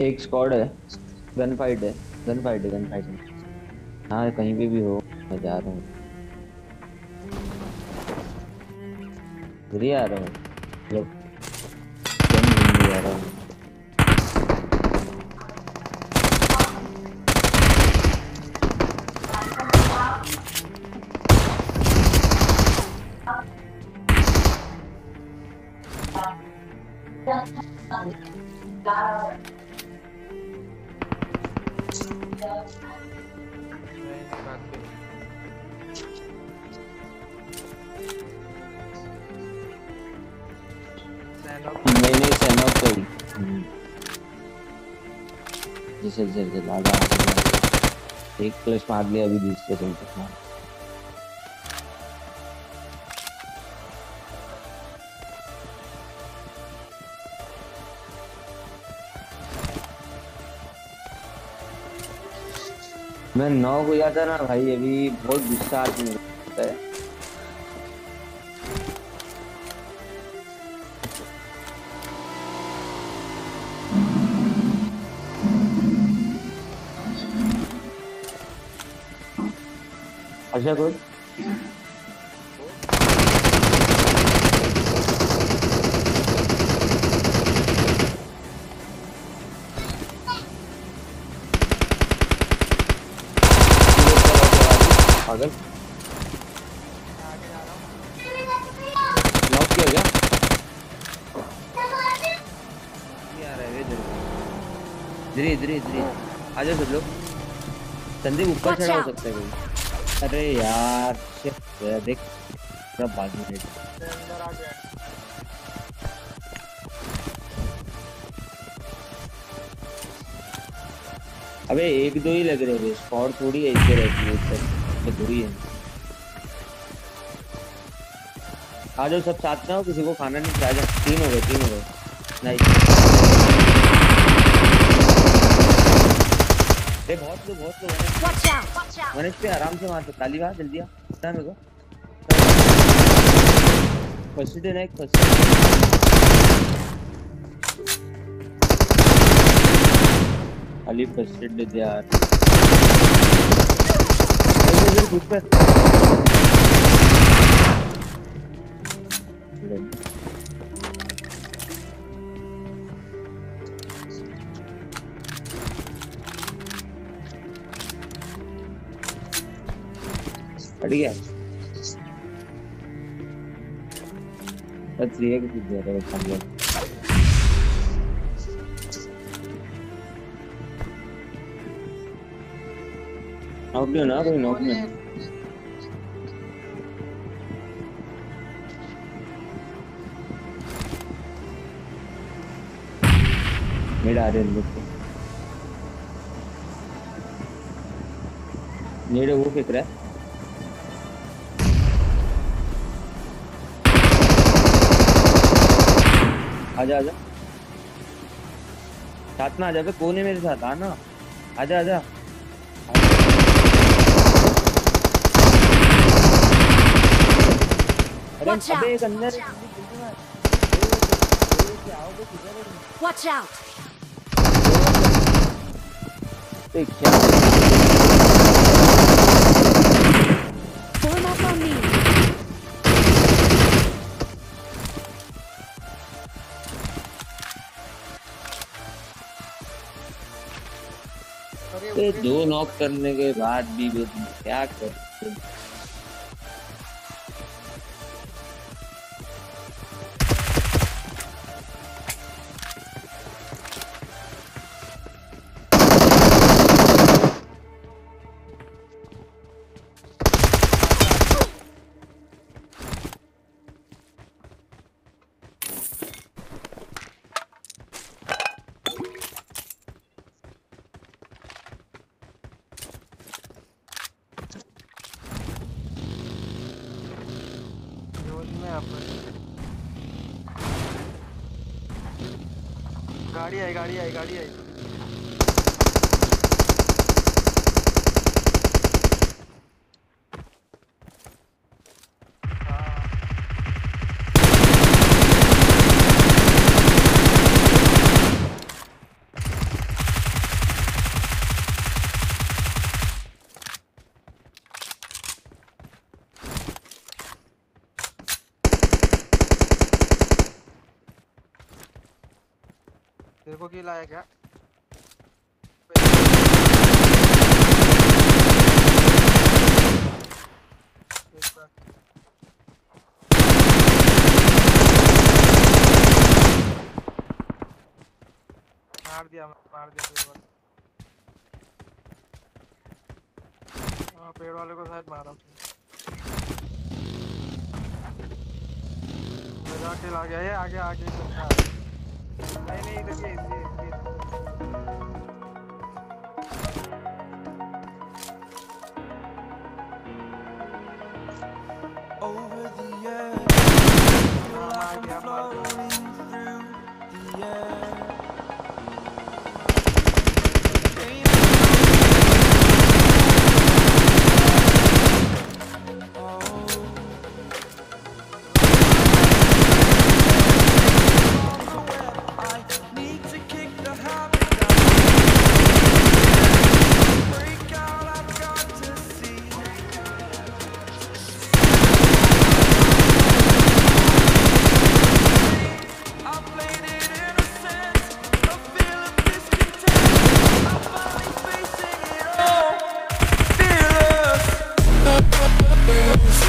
एक स्क्वाड है gun fight है गन फाइट है गन फाइट है। हाँ कहीं पे भी हो, मैं जा रहा हूँ। इधर आ रहा हूँ। गन ढूँढने जा रहा हूँ। सैनोक मैंने सैन करी जैसे लागा एक प्लस मार लिया अभी तक मार मैं नौ को गया था ना भाई अभी बहुत गुस्सा आदमी है। अच्छा कुछ पागल आगे जा रहा हूँ नॉक किया क्या नहीं आ रहा है। आ जाओ सब लोग। संदीप ऊपर चढ़ा हो. सकता है कोई। अरे यार देख। अंदर आ गया अबे एक दो ही लग रहे हैं स्पॉट थोड़ी ऐसे रहती है ये थोड़ी है। आ जाओ सब साथ में हो किसी को खाना नहीं जाए तीन हो गए तीन हो गए। नाइस अरे बहुत लोग बहुत लोग! मनीष पे आराम से मार सकता ताली बात जल्दी आ। बता मेरे को। फ़र्स्ट डे ना एक फ़र्स्ट अली फ़र्स्ट डे दे यार। इधर इधर घुस पे। हट गया बस ये कुछ दे रहा है हम लोग। नॉक नहीं होना कोई नॉक नहीं मिड आ रहे हैं लोग नीड वो फेंक रहा है आजा आजा। साथ में आजा बे कौन मेरे साथ, आना। आजा आजा अरे Watch अबे out. एक अंदर है, जल्दी जल्दी मार। ए, ए, ए, आओ बे, Watch out! ए, क्या Form up on me! दो नॉक करने के बाद भी तुम क्या कर गाड़ी आई गाड़ी आई गाड़ी आई हाँ तेरे को किल आया क्या? मार दिया मार दिया पेड़ वाले हाँ पेड़ वाले को शायद मारा। उसने मज़ा के आ गया, ये आगे आगे बंदा है। नहीं नहीं इधर